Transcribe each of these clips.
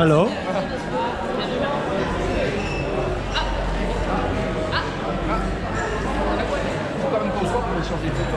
Hello. Frédéric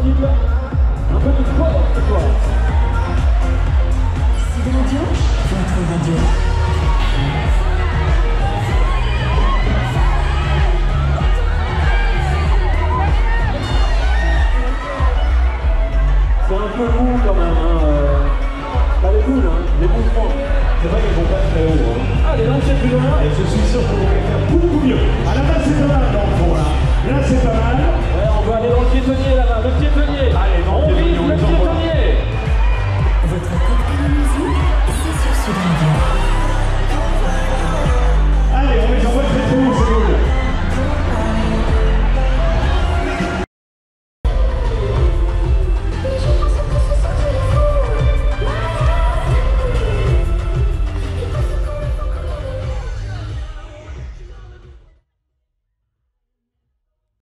possible. Un peu de sport ce soir. C'est radio Votre radio. C'est un peu mou quand même. Hein. euh. Pas les boules, hein. les mouvements. C'est vrai qu'ils vont pas très haut. Hein. Allez, lancez plus loin. Et je suis sûr qu'on va faire beaucoup mieux. À la base, c'est pas mal dans le fond là. Là, c'est pas mal.